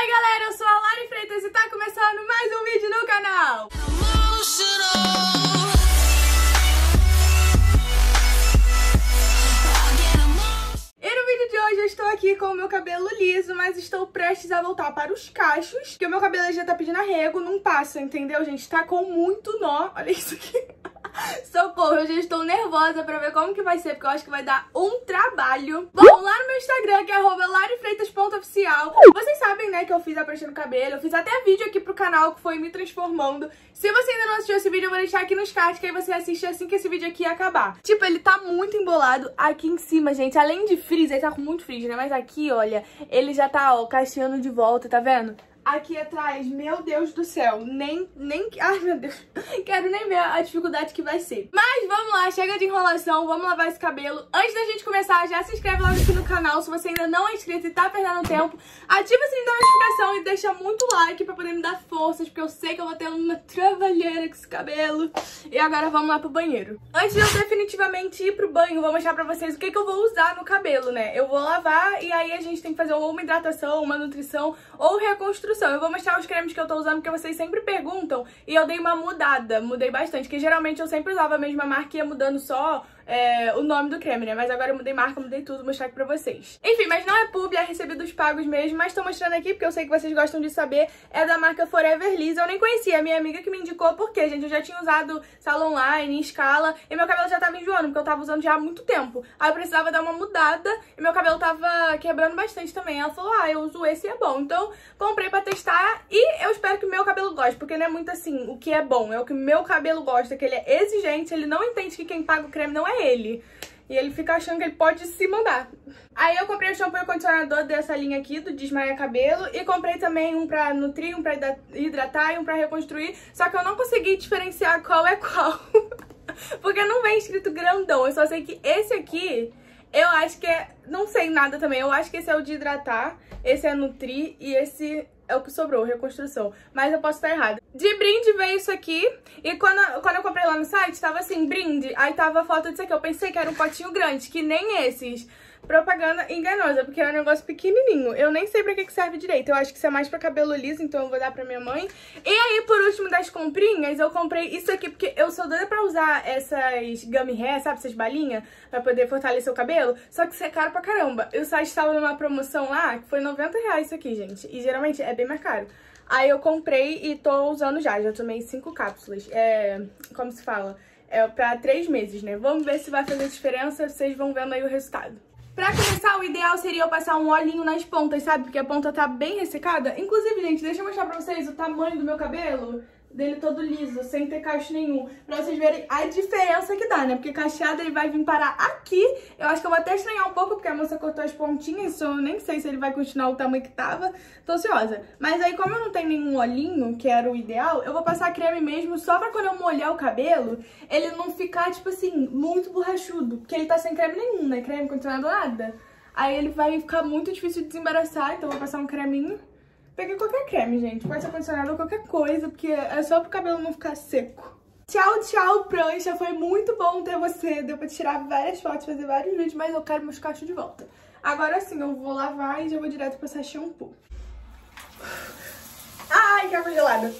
Oi galera, eu sou a Lari Freitas e tá começando mais um vídeo no canal. E no vídeo de hoje eu estou aqui com o meu cabelo liso, mas estou prestes a voltar para os cachos, porque o meu cabelo já tá pedindo arrego, não passa, entendeu, gente? Tá com muito nó, olha isso aqui. Socorro, eu já estou nervosa pra ver como que vai ser, porque eu acho que vai dar um trabalho. Bom, lá no meu Instagram, que é larifreitas.oficial, vocês sabem, né, que eu fiz a prancha no cabelo, eu fiz até vídeo aqui pro canal que foi me transformando. Se você ainda não assistiu esse vídeo, eu vou deixar aqui nos cards, que aí você assiste assim que esse vídeo aqui acabar. Tipo, ele tá muito embolado aqui em cima, gente. Além de frizz, ele tá muito frizz, né? Mas aqui, olha, ele já tá, ó, cacheando de volta, tá vendo? Aqui atrás, meu Deus do céu, nem, nem, ai meu Deus, quero nem ver a dificuldade que vai ser. Mas vamos lá, chega de enrolação, vamos lavar esse cabelo. Antes da gente começar, já se inscreve logo aqui no canal, se você ainda não é inscrito e tá perdendo tempo, ativa o sininho da notificação e deixa muito like pra poder me dar forças, porque eu sei que eu vou ter uma trabalheira com esse cabelo. E agora vamos lá pro banheiro. Antes de eu definitivamente ir pro banho, vou mostrar pra vocês o que, que eu vou usar no cabelo, né? Eu vou lavar e aí a gente tem que fazer ou uma hidratação, uma nutrição ou reconstrução eu vou mostrar os cremes que eu tô usando, porque vocês sempre perguntam. E eu dei uma mudada, mudei bastante. Que geralmente eu sempre usava a mesma marca e ia mudando só é, o nome do creme, né? Mas agora eu mudei marca, mudei tudo, vou mostrar aqui pra vocês. Enfim, mas não é publi, é recebidos pagos mesmo, mas tô mostrando aqui porque eu sei que vocês gostam de saber. É da marca Forever Liz, eu nem conhecia, a minha amiga que me indicou, porque, gente, eu já tinha usado sala online, escala, e meu cabelo já tava enjoando, porque eu tava usando já há muito tempo. Aí eu precisava dar uma mudada, e meu cabelo tava quebrando bastante também. Ela falou, ah, eu uso esse e é bom. Então, comprei pra testar, e eu espero que o meu cabelo goste, porque não é muito assim, o que é bom, é o que meu cabelo gosta, que ele é exigente, ele não entende que quem paga o creme não é ele. E ele fica achando que ele pode se mandar. Aí eu comprei o shampoo e o condicionador dessa linha aqui, do Desmaia Cabelo. E comprei também um pra nutrir, um pra hidratar e um pra reconstruir. Só que eu não consegui diferenciar qual é qual. Porque não vem escrito grandão. Eu só sei que esse aqui, eu acho que é... Não sei nada também. Eu acho que esse é o de hidratar, esse é nutrir e esse é o que sobrou, reconstrução. Mas eu posso estar errada. De brinde veio isso aqui. E quando, quando eu comprei lá no site, tava assim, brinde. Aí tava a foto disso aqui. Eu pensei que era um potinho grande, que nem esses propaganda enganosa, porque é um negócio pequenininho. Eu nem sei pra que serve direito. Eu acho que isso é mais pra cabelo liso, então eu vou dar pra minha mãe. E aí, por último das comprinhas, eu comprei isso aqui, porque eu sou doida pra usar essas gummy hair, sabe? Essas balinhas, pra poder fortalecer o cabelo. Só que isso é caro pra caramba. E o site tava numa promoção lá, que foi 90 reais isso aqui, gente. E geralmente é bem mais caro. Aí eu comprei e tô usando já. Já tomei cinco cápsulas. É... Como se fala? É pra três meses, né? Vamos ver se vai fazer diferença. Vocês vão vendo aí o resultado. Pra começar, o ideal seria eu passar um olhinho nas pontas, sabe? Porque a ponta tá bem ressecada. Inclusive, gente, deixa eu mostrar pra vocês o tamanho do meu cabelo dele todo liso, sem ter cacho nenhum. Pra vocês verem a diferença que dá, né? Porque cacheado ele vai vir parar aqui. Eu acho que eu vou até estranhar um pouco, porque a moça cortou as pontinhas, então eu nem sei se ele vai continuar o tamanho que tava. Tô ansiosa. Mas aí, como eu não tenho nenhum olhinho, que era o ideal, eu vou passar creme mesmo só pra quando eu molhar o cabelo, ele não ficar, tipo assim, muito borrachudo. Porque ele tá sem creme nenhum, né? Creme, condicionador, nada. Aí ele vai ficar muito difícil de desembaraçar, então eu vou passar um creminho. Peguei qualquer creme, gente. Pode ser condicionador, qualquer coisa, porque é só pro cabelo não ficar seco. Tchau, tchau, prancha. Foi muito bom ter você. Deu pra tirar várias fotos, fazer vários vídeos, mas eu quero meus cachos de volta. Agora sim, eu vou lavar e já vou direto passar shampoo. Ai, que água gelada.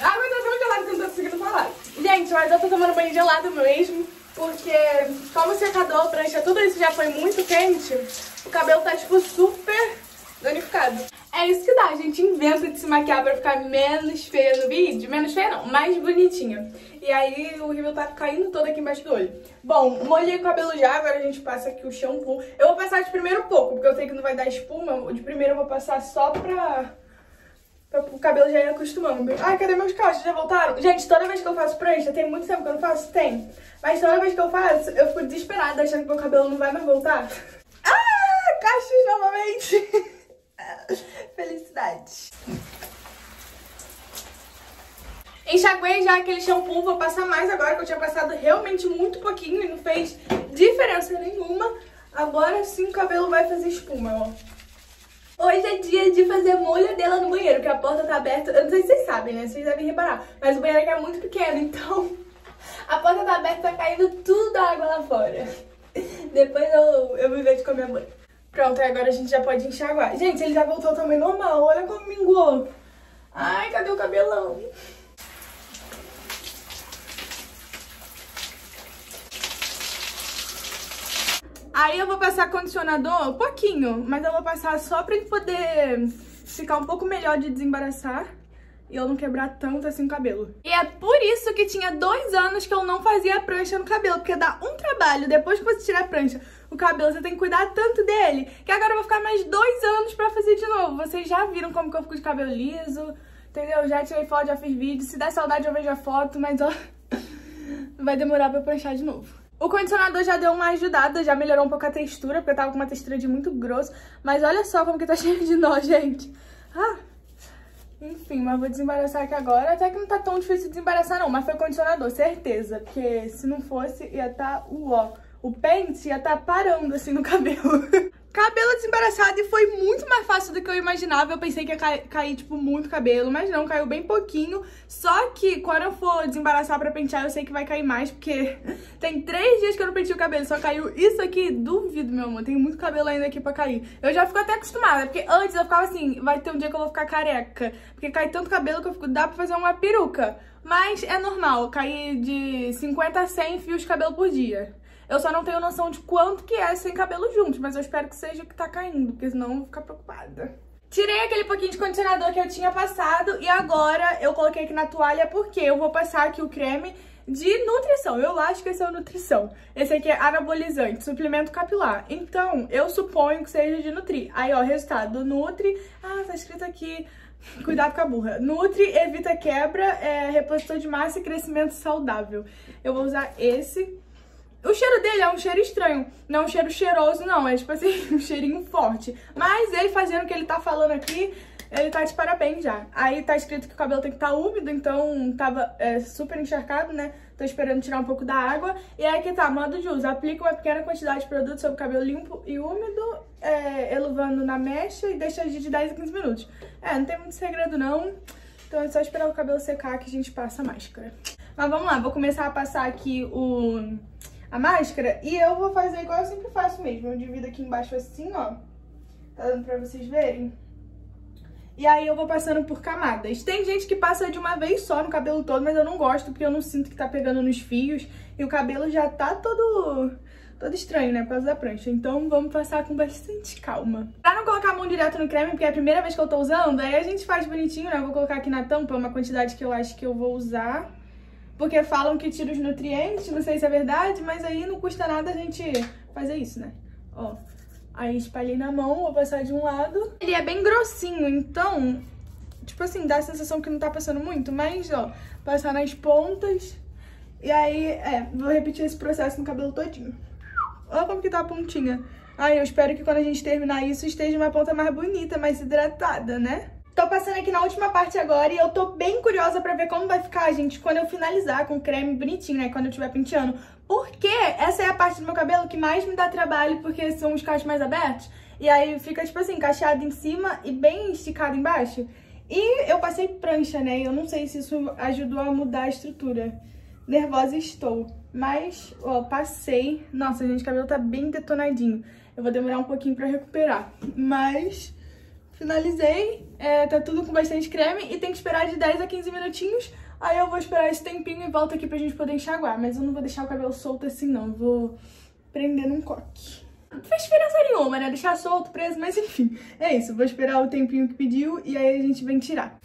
Água tá tão gelada que eu não tô conseguindo falar. Gente, mas eu tô tomando banho gelado mesmo, porque como secador, prancha, tudo isso já foi muito quente o cabelo tá, tipo, super danificado. É isso que dá, a gente inventa de se maquiar pra ficar menos feia no vídeo. Menos feia não, mais bonitinha. E aí o rímel tá caindo todo aqui embaixo do olho. Bom, molhei o cabelo já, agora a gente passa aqui o shampoo. Eu vou passar de primeiro pouco, porque eu sei que não vai dar espuma. De primeiro eu vou passar só pra... o cabelo já ir acostumando. Ai, cadê meus cachos? Já voltaram? Gente, toda vez que eu faço prancha, tem muito tempo que eu não faço? Tem. Mas toda vez que eu faço, eu fico desesperada achando que meu cabelo não vai mais voltar cachos novamente. Felicidade. Enxaguei já aquele shampoo, vou passar mais agora, que eu tinha passado realmente muito pouquinho e não fez diferença nenhuma. Agora sim o cabelo vai fazer espuma, ó. Hoje é dia de fazer molhadela no banheiro, que a porta tá aberta. Eu não sei se vocês sabem, né? Vocês devem reparar. Mas o banheiro aqui é muito pequeno, então a porta tá aberta, tá caindo tudo a água lá fora. Depois eu, eu me vejo com a minha mãe. Pronto, agora a gente já pode enxaguar. Gente, ele já voltou tamanho normal. Olha como mingou. Ai, cadê o cabelão? Aí eu vou passar condicionador, pouquinho, mas eu vou passar só pra ele poder ficar um pouco melhor de desembaraçar e eu não quebrar tanto assim o cabelo. E é por isso que tinha dois anos que eu não fazia prancha no cabelo, porque dá um trabalho, depois que você tirar a prancha, o cabelo, você tem que cuidar tanto dele, que agora eu vou ficar mais dois anos pra fazer de novo. Vocês já viram como que eu fico de cabelo liso, entendeu? Já tirei foto, já fiz vídeo, se der saudade eu vejo a foto, mas ó, vai demorar pra eu pranchar de novo. O condicionador já deu uma ajudada, já melhorou um pouco a textura, porque eu tava com uma textura de muito grosso. Mas olha só como que tá cheio de nó, gente. Ah, enfim, mas vou desembaraçar aqui agora. Até que não tá tão difícil de desembaraçar não, mas foi condicionador, certeza. Porque se não fosse, ia tá uó. O pente ia tá parando assim no cabelo. Cabelo desembaraçado e foi muito mais fácil do que eu imaginava. Eu pensei que ia cair, cair, tipo, muito cabelo, mas não, caiu bem pouquinho. Só que quando eu for desembaraçar pra pentear, eu sei que vai cair mais, porque tem três dias que eu não pentei o cabelo, só caiu isso aqui. Duvido, meu amor, tem muito cabelo ainda aqui pra cair. Eu já fico até acostumada, porque antes eu ficava assim, vai ter um dia que eu vou ficar careca, porque cai tanto cabelo que eu fico, dá pra fazer uma peruca. Mas é normal, cair de 50 a 100 fios de cabelo por dia. Eu só não tenho noção de quanto que é sem cabelo junto, mas eu espero que seja o que tá caindo, porque senão eu vou ficar preocupada. Tirei aquele pouquinho de condicionador que eu tinha passado e agora eu coloquei aqui na toalha porque eu vou passar aqui o creme de nutrição. Eu acho que esse é o nutrição. Esse aqui é anabolizante, suplemento capilar. Então, eu suponho que seja de Nutri. Aí, ó, resultado do Nutri. Ah, tá escrito aqui... Cuidado com a burra. Nutri evita quebra, é repositor de massa e crescimento saudável. Eu vou usar esse o cheiro dele é um cheiro estranho, não é um cheiro cheiroso, não, é tipo assim, um cheirinho forte. Mas ele fazendo o que ele tá falando aqui, ele tá de parabéns já. Aí tá escrito que o cabelo tem que estar tá úmido, então tava é, super encharcado, né? Tô esperando tirar um pouco da água. E aí aqui tá, modo de uso. Aplica uma pequena quantidade de produto sobre o cabelo limpo e úmido, é, na mecha e deixa agir de 10 a 15 minutos. É, não tem muito segredo não. Então é só esperar o cabelo secar que a gente passa a máscara. Mas vamos lá, vou começar a passar aqui o a máscara. E eu vou fazer igual eu sempre faço mesmo. Eu divido aqui embaixo assim, ó. Tá dando pra vocês verem? E aí eu vou passando por camadas. Tem gente que passa de uma vez só no cabelo todo, mas eu não gosto, porque eu não sinto que tá pegando nos fios. E o cabelo já tá todo, todo estranho, né, por causa da prancha. Então vamos passar com bastante calma. Pra não colocar a mão direto no creme, porque é a primeira vez que eu tô usando, aí a gente faz bonitinho, né? Eu vou colocar aqui na tampa uma quantidade que eu acho que eu vou usar porque falam que tira os nutrientes, não sei se é verdade, mas aí não custa nada a gente fazer isso, né? Ó, aí espalhei na mão, vou passar de um lado. Ele é bem grossinho, então, tipo assim, dá a sensação que não tá passando muito, mas, ó, passar nas pontas. E aí, é, vou repetir esse processo no cabelo todinho. Olha como que tá a pontinha. Ai, eu espero que quando a gente terminar isso esteja uma ponta mais bonita, mais hidratada, né? Tô passando aqui na última parte agora e eu tô bem curiosa pra ver como vai ficar, gente, quando eu finalizar com o creme bonitinho, né, quando eu estiver penteando. Porque essa é a parte do meu cabelo que mais me dá trabalho, porque são os cachos mais abertos. E aí fica, tipo assim, cacheado em cima e bem esticado embaixo. E eu passei prancha, né, eu não sei se isso ajudou a mudar a estrutura. Nervosa estou. Mas, ó, passei. Nossa, gente, o cabelo tá bem detonadinho. Eu vou demorar um pouquinho pra recuperar. Mas Finalizei, é, tá tudo com bastante creme e tem que esperar de 10 a 15 minutinhos. Aí eu vou esperar esse tempinho e volto aqui pra gente poder enxaguar. Mas eu não vou deixar o cabelo solto assim não, vou prender num coque. Não faz diferença nenhuma, né? Deixar solto, preso, mas enfim. É isso, vou esperar o tempinho que pediu e aí a gente vem tirar.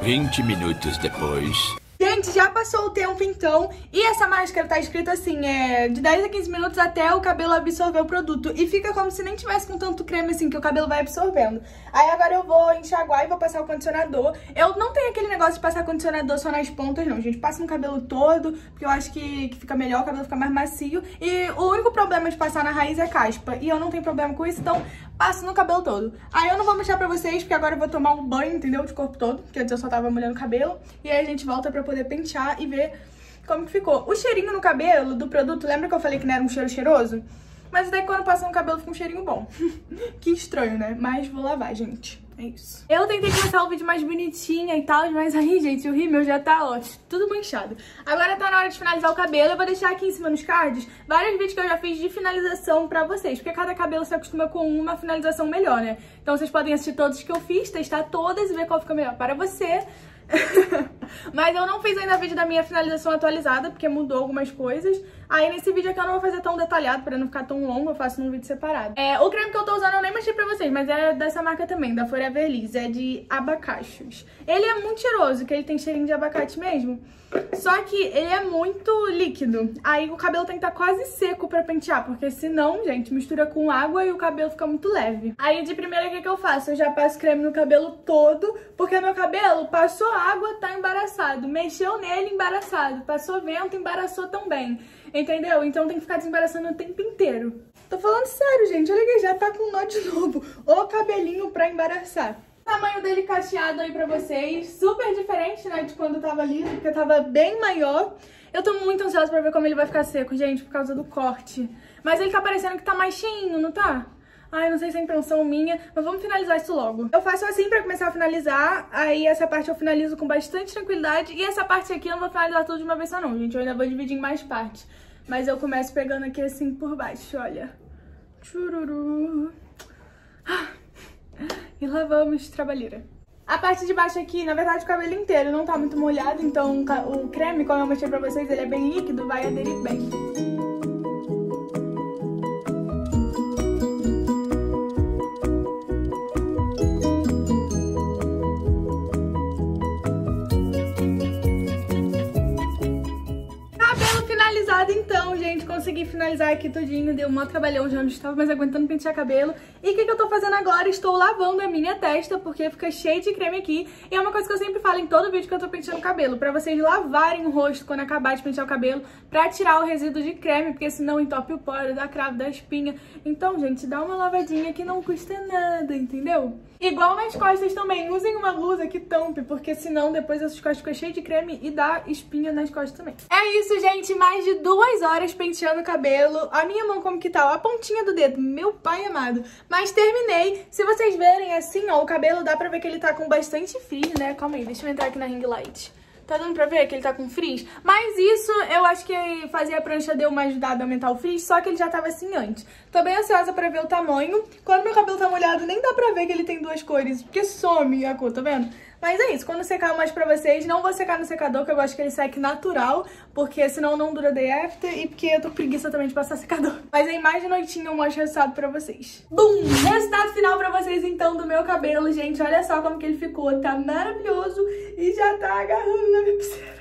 20 minutos depois... Gente, já passou o tempo então, e essa máscara tá escrito assim, é de 10 a 15 minutos até o cabelo absorver o produto. E fica como se nem tivesse com tanto creme assim, que o cabelo vai absorvendo. Aí agora eu vou enxaguar e vou passar o condicionador. Eu não tenho aquele negócio de passar condicionador só nas pontas não, gente. Passa no cabelo todo, porque eu acho que, que fica melhor, o cabelo fica mais macio. E o único problema de passar na raiz é caspa, e eu não tenho problema com isso, então passo no cabelo todo. Aí eu não vou mostrar pra vocês, porque agora eu vou tomar um banho, entendeu? De corpo todo, porque antes eu só tava molhando o cabelo. E aí a gente volta pra poder pentear e ver como que ficou. O cheirinho no cabelo do produto, lembra que eu falei que não era um cheiro cheiroso? Mas que quando passa no cabelo fica um cheirinho bom. que estranho, né? Mas vou lavar, gente. É isso. Eu tentei começar o vídeo mais bonitinha e tal, mas aí, gente, o rímel já tá, ó, tudo manchado. Agora tá na hora de finalizar o cabelo. Eu vou deixar aqui em cima nos cards vários vídeos que eu já fiz de finalização pra vocês, porque cada cabelo se acostuma com uma finalização melhor, né? Então vocês podem assistir todos que eu fiz, testar todas e ver qual fica melhor para você. Mas eu não fiz ainda vídeo da minha finalização atualizada, porque mudou algumas coisas. Aí nesse vídeo aqui eu não vou fazer tão detalhado, pra não ficar tão longo, eu faço num vídeo separado. É, o creme que eu tô usando eu nem mostrei pra vocês, mas é dessa marca também, da Forever É de abacachos. Ele é muito cheiroso, que ele tem cheirinho de abacate mesmo. Só que ele é muito líquido. Aí o cabelo tem que estar tá quase seco pra pentear, porque senão, gente, mistura com água e o cabelo fica muito leve. Aí de primeira, o que, que eu faço? Eu já passo creme no cabelo todo, porque meu cabelo passou água, tá embaraçado. Mexeu nele, embaraçado. Passou vento, embaraçou também. Entendeu? Então tem que ficar desembaraçando o tempo inteiro. Tô falando sério, gente. Olha que já tá com nó de novo. O cabelinho pra embaraçar. Tamanho dele cacheado aí pra vocês. Super diferente, né, de quando tava liso, porque tava bem maior. Eu tô muito ansiosa pra ver como ele vai ficar seco, gente, por causa do corte. Mas ele tá parecendo que tá mais cheinho, não tá? Ai, não sei se é intenção minha, mas vamos finalizar isso logo. Eu faço assim pra começar a finalizar, aí essa parte eu finalizo com bastante tranquilidade, e essa parte aqui eu não vou finalizar tudo de uma vez só não, gente, eu ainda vou dividir em mais partes. Mas eu começo pegando aqui assim por baixo, olha. Ah. E lá vamos, trabalheira. A parte de baixo aqui, na verdade o cabelo inteiro não tá muito molhado, então o creme, como eu mostrei pra vocês, ele é bem líquido, vai aderir bem. Consegui finalizar aqui tudinho, deu um trabalhão, já não estava mais aguentando pentear cabelo. E o que, que eu tô fazendo agora? Estou lavando a minha testa, porque fica cheio de creme aqui. E é uma coisa que eu sempre falo em todo vídeo que eu tô penteando cabelo, pra vocês lavarem o rosto quando acabar de pentear o cabelo, pra tirar o resíduo de creme, porque senão entope o poro, dá cravo, dá espinha. Então, gente, dá uma lavadinha que não custa nada, entendeu? Igual nas costas também, usem uma blusa que tampe, porque senão depois essas costas ficam cheias de creme e dá espinha nas costas também. É isso, gente, mais de duas horas penteando o cabelo. A minha mão como que tá? A pontinha do dedo, meu pai amado. Mas terminei. Se vocês verem assim, ó, o cabelo dá pra ver que ele tá com bastante frizz, né? Calma aí, deixa eu entrar aqui na ring light. Tá dando pra ver que ele tá com frizz? Mas isso eu acho que fazer a prancha deu uma ajudada a aumentar o frizz, só que ele já tava assim antes. Tô bem ansiosa pra ver o tamanho. Quando meu cabelo tá molhado, nem dá pra ver que ele tem duas cores, porque some a cor, tá vendo? Mas é isso, quando secar mais pra vocês, não vou secar no secador, que eu gosto que ele seque natural, porque senão não dura day after e porque eu tô preguiça também de passar secador. Mas aí mais de noitinho eu mostro o resultado pra vocês. Bum! Resultado final pra vocês então do meu cabelo, gente. Olha só como que ele ficou, tá maravilhoso e já tá agarrando na minha pulseira.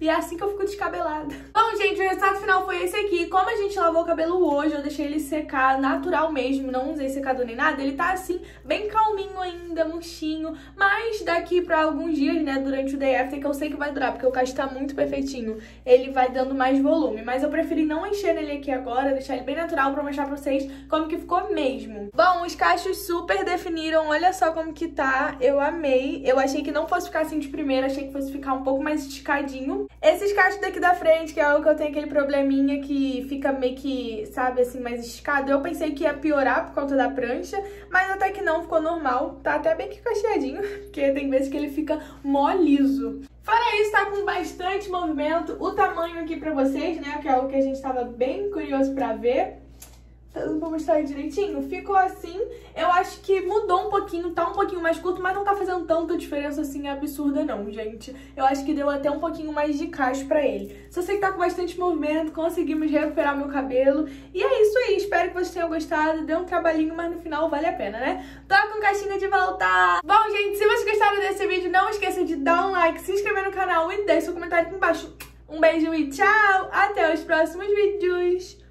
E é assim que eu fico descabelada. Bom, gente, o resultado final foi esse aqui. Como a gente lavou o cabelo hoje, eu deixei ele secar natural mesmo, não usei secador nem nada. Ele tá assim, bem calminho ainda, murchinho. Mas daqui pra alguns dias, né, durante o day after, que eu sei que vai durar, porque o cacho tá muito perfeitinho, ele vai dando mais volume. Mas eu preferi não encher ele aqui agora, deixar ele bem natural pra mostrar pra vocês como que ficou mesmo. Bom, os cachos super definiram, olha só como que tá. Eu amei. Eu achei que não fosse ficar assim de primeira, achei que fosse ficar um pouco mais esticadinho. Esses cachos daqui da frente, que é algo que eu tenho aquele probleminha que fica meio que, sabe, assim, mais esticado. Eu pensei que ia piorar por conta da prancha, mas até que não, ficou normal. Tá até bem que cacheadinho, porque tem vezes que ele fica mó liso. Fora isso, tá com bastante movimento. O tamanho aqui pra vocês, né, que é o que a gente tava bem curioso pra ver. Pra mostrar direitinho? Ficou assim. Eu acho que mudou um pouquinho, tá um pouquinho mais curto, mas não tá fazendo tanta diferença assim absurda não, gente. Eu acho que deu até um pouquinho mais de cacho pra ele. Só sei que tá com bastante movimento, conseguimos recuperar meu cabelo. E é isso aí, espero que vocês tenham gostado. Deu um trabalhinho, mas no final vale a pena, né? Tô com caixinha de volta! Bom, gente, se vocês gostaram desse vídeo, não esqueça de dar um like, se inscrever no canal e deixar seu comentário aqui embaixo. Um beijo e tchau! Até os próximos vídeos!